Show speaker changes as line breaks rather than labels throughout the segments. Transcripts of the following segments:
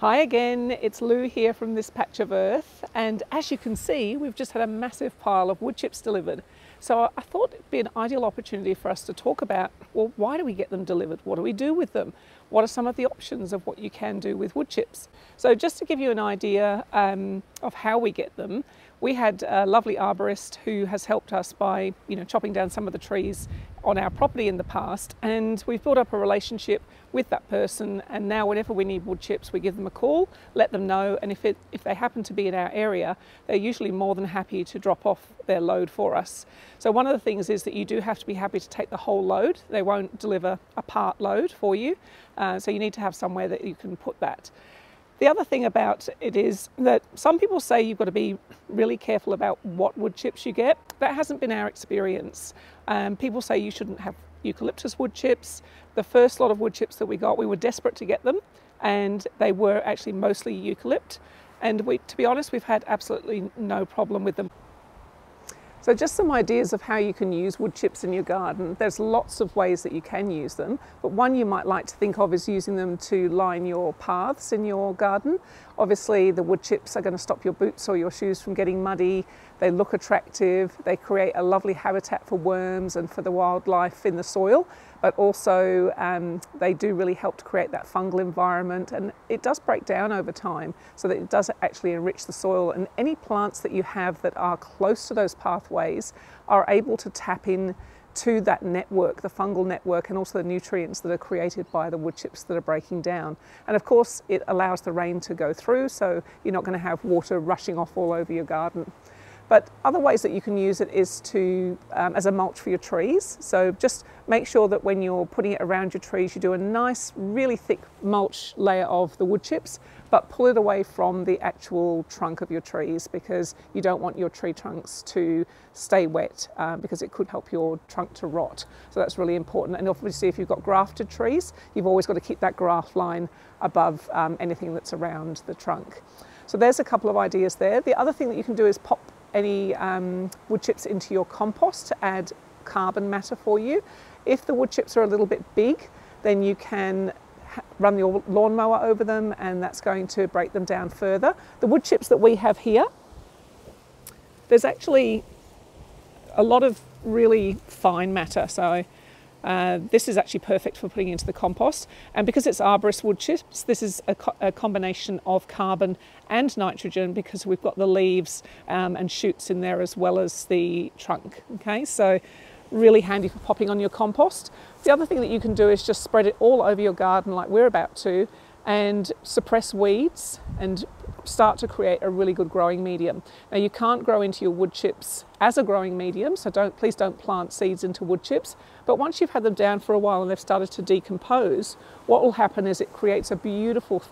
Hi again, it's Lou here from this patch of earth and as you can see we've just had a massive pile of wood chips delivered. So I thought it'd be an ideal opportunity for us to talk about, well, why do we get them delivered? What do we do with them? What are some of the options of what you can do with wood chips? So just to give you an idea um, of how we get them, we had a lovely arborist who has helped us by, you know, chopping down some of the trees on our property in the past and we've built up a relationship with that person and now whenever we need wood chips we give them a call let them know and if it if they happen to be in our area they're usually more than happy to drop off their load for us. So one of the things is that you do have to be happy to take the whole load. They won't deliver a part load for you uh, so you need to have somewhere that you can put that the other thing about it is that some people say you've got to be really careful about what wood chips you get. That hasn't been our experience. Um, people say you shouldn't have eucalyptus wood chips. The first lot of wood chips that we got, we were desperate to get them and they were actually mostly eucalypt. And we, to be honest, we've had absolutely no problem with them. So just some ideas of how you can use wood chips in your garden. There's lots of ways that you can use them, but one you might like to think of is using them to line your paths in your garden. Obviously the wood chips are going to stop your boots or your shoes from getting muddy. They look attractive, they create a lovely habitat for worms and for the wildlife in the soil, but also um, they do really help to create that fungal environment and it does break down over time so that it does actually enrich the soil and any plants that you have that are close to those pathways are able to tap in to that network, the fungal network, and also the nutrients that are created by the wood chips that are breaking down. And of course, it allows the rain to go through, so you're not going to have water rushing off all over your garden. But other ways that you can use it is to um, as a mulch for your trees. So just make sure that when you're putting it around your trees, you do a nice, really thick mulch layer of the wood chips, but pull it away from the actual trunk of your trees because you don't want your tree trunks to stay wet um, because it could help your trunk to rot. So that's really important. And obviously if you've got grafted trees, you've always got to keep that graft line above um, anything that's around the trunk. So there's a couple of ideas there. The other thing that you can do is pop any um, wood chips into your compost to add carbon matter for you. If the wood chips are a little bit big, then you can run your lawnmower over them and that's going to break them down further. The wood chips that we have here, there's actually a lot of really fine matter. So uh, this is actually perfect for putting into the compost. And because it's arborist wood chips, this is a, co a combination of carbon and nitrogen because we've got the leaves um, and shoots in there as well as the trunk. Okay, so really handy for popping on your compost. The other thing that you can do is just spread it all over your garden like we're about to and suppress weeds and start to create a really good growing medium. Now you can't grow into your wood chips as a growing medium, so don't, please don't plant seeds into wood chips. But once you've had them down for a while and they've started to decompose, what will happen is it creates a beautiful,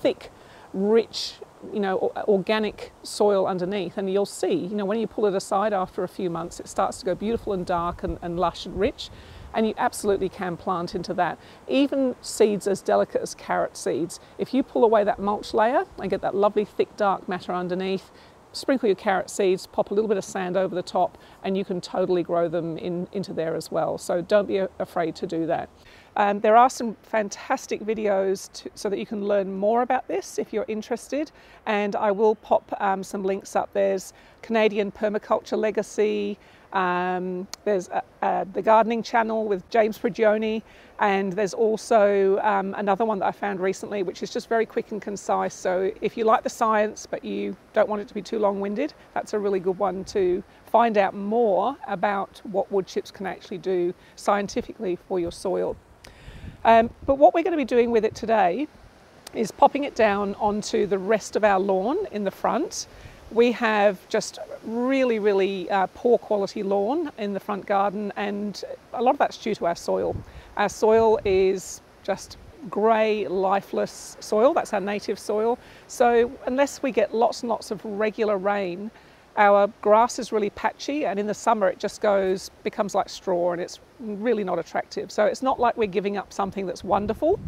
thick, rich, you know, organic soil underneath. And you'll see, you know, when you pull it aside after a few months, it starts to go beautiful and dark and, and lush and rich and you absolutely can plant into that. Even seeds as delicate as carrot seeds, if you pull away that mulch layer and get that lovely thick dark matter underneath, sprinkle your carrot seeds, pop a little bit of sand over the top, and you can totally grow them in, into there as well. So don't be afraid to do that. Um, there are some fantastic videos to, so that you can learn more about this if you're interested, and I will pop um, some links up. There's Canadian Permaculture Legacy, um, there's a, a, the gardening channel with James Prigioni, and there's also um, another one that I found recently, which is just very quick and concise. So if you like the science, but you don't want it to be too long-winded, that's a really good one to find out more about what wood chips can actually do scientifically for your soil. Um, but what we're going to be doing with it today is popping it down onto the rest of our lawn in the front we have just really, really uh, poor quality lawn in the front garden and a lot of that's due to our soil. Our soil is just grey, lifeless soil, that's our native soil. So unless we get lots and lots of regular rain, our grass is really patchy and in the summer it just goes, becomes like straw and it's really not attractive. So it's not like we're giving up something that's wonderful.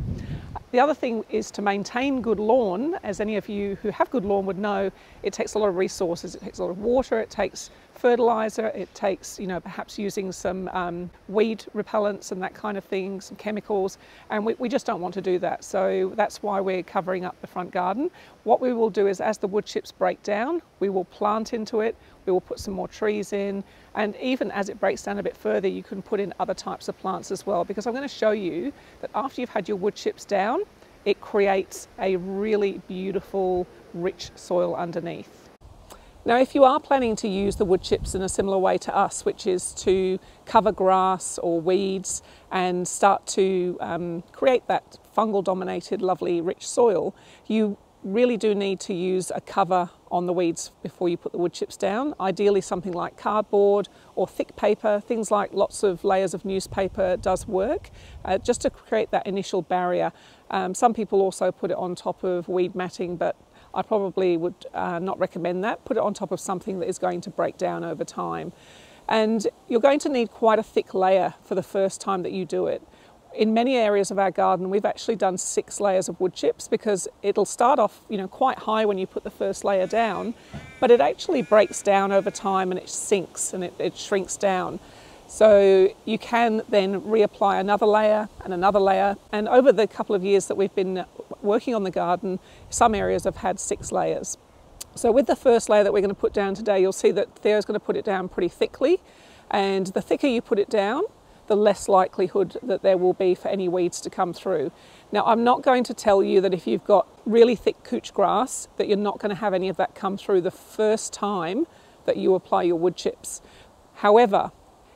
The other thing is to maintain good lawn, as any of you who have good lawn would know, it takes a lot of resources. It takes a lot of water, it takes fertilizer, it takes, you know, perhaps using some um, weed repellents and that kind of thing, some chemicals, and we, we just don't want to do that. So that's why we're covering up the front garden. What we will do is as the wood chips break down, we will plant into it, we will put some more trees in, and even as it breaks down a bit further, you can put in other types of plants as well, because I'm going to show you that after you've had your wood chips down, it creates a really beautiful, rich soil underneath. Now, if you are planning to use the wood chips in a similar way to us, which is to cover grass or weeds and start to um, create that fungal dominated, lovely, rich soil, you really do need to use a cover on the weeds before you put the wood chips down. Ideally, something like cardboard or thick paper, things like lots of layers of newspaper does work uh, just to create that initial barrier. Um, some people also put it on top of weed matting, but I probably would uh, not recommend that. Put it on top of something that is going to break down over time. And you're going to need quite a thick layer for the first time that you do it. In many areas of our garden, we've actually done six layers of wood chips because it'll start off, you know, quite high when you put the first layer down, but it actually breaks down over time and it sinks and it, it shrinks down. So you can then reapply another layer and another layer. And over the couple of years that we've been working on the garden, some areas have had six layers. So with the first layer that we're going to put down today, you'll see that Theo's going to put it down pretty thickly. And the thicker you put it down, the less likelihood that there will be for any weeds to come through. Now, I'm not going to tell you that if you've got really thick couch grass, that you're not going to have any of that come through the first time that you apply your wood chips. However,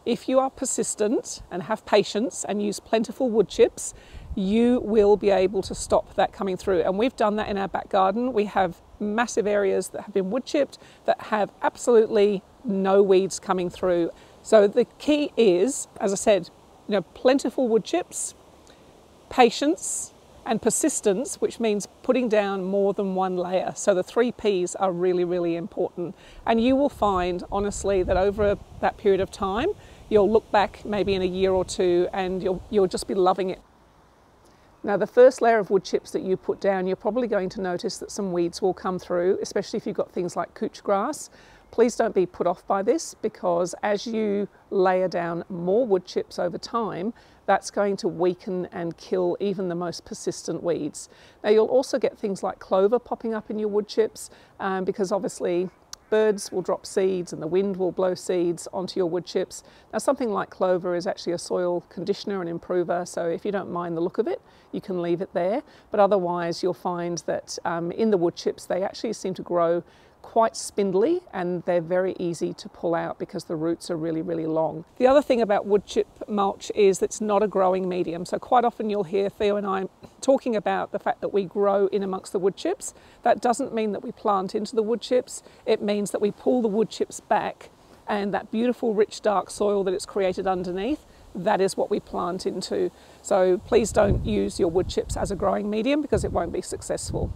if you are persistent and have patience and use plentiful wood chips, you will be able to stop that coming through. And we've done that in our back garden. We have massive areas that have been wood chipped that have absolutely no weeds coming through. So the key is, as I said, you know, plentiful wood chips, patience, and persistence, which means putting down more than one layer. So the three P's are really, really important. And you will find, honestly, that over that period of time, you'll look back maybe in a year or two and you'll, you'll just be loving it. Now the first layer of wood chips that you put down, you're probably going to notice that some weeds will come through, especially if you've got things like couch grass. Please don't be put off by this because as you layer down more wood chips over time, that's going to weaken and kill even the most persistent weeds. Now you'll also get things like clover popping up in your wood chips um, because obviously birds will drop seeds and the wind will blow seeds onto your wood chips. Now something like clover is actually a soil conditioner and improver, so if you don't mind the look of it, you can leave it there. But otherwise you'll find that um, in the wood chips they actually seem to grow quite spindly and they're very easy to pull out because the roots are really, really long. The other thing about wood chip mulch is it's not a growing medium. So quite often you'll hear Theo and I talking about the fact that we grow in amongst the wood chips. That doesn't mean that we plant into the wood chips. It means that we pull the wood chips back and that beautiful rich dark soil that it's created underneath that is what we plant into. So please don't use your wood chips as a growing medium because it won't be successful.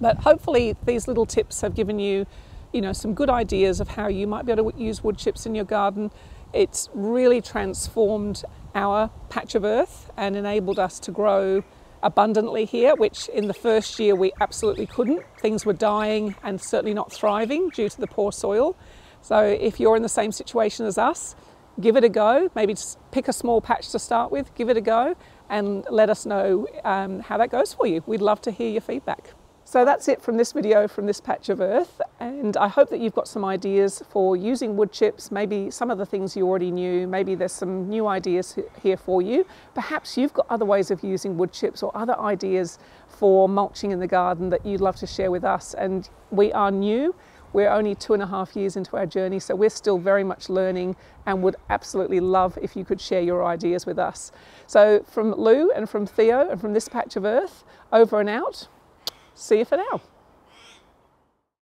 But hopefully these little tips have given you, you know, some good ideas of how you might be able to use wood chips in your garden. It's really transformed our patch of earth and enabled us to grow abundantly here, which in the first year we absolutely couldn't. Things were dying and certainly not thriving due to the poor soil. So if you're in the same situation as us, give it a go. Maybe pick a small patch to start with, give it a go, and let us know um, how that goes for you. We'd love to hear your feedback. So that's it from this video from this patch of earth and I hope that you've got some ideas for using wood chips, maybe some of the things you already knew, maybe there's some new ideas here for you. Perhaps you've got other ways of using wood chips or other ideas for mulching in the garden that you'd love to share with us and we are new. We're only two and a half years into our journey, so we're still very much learning and would absolutely love if you could share your ideas with us. So from Lou and from Theo and from this patch of earth, over and out. See you for now.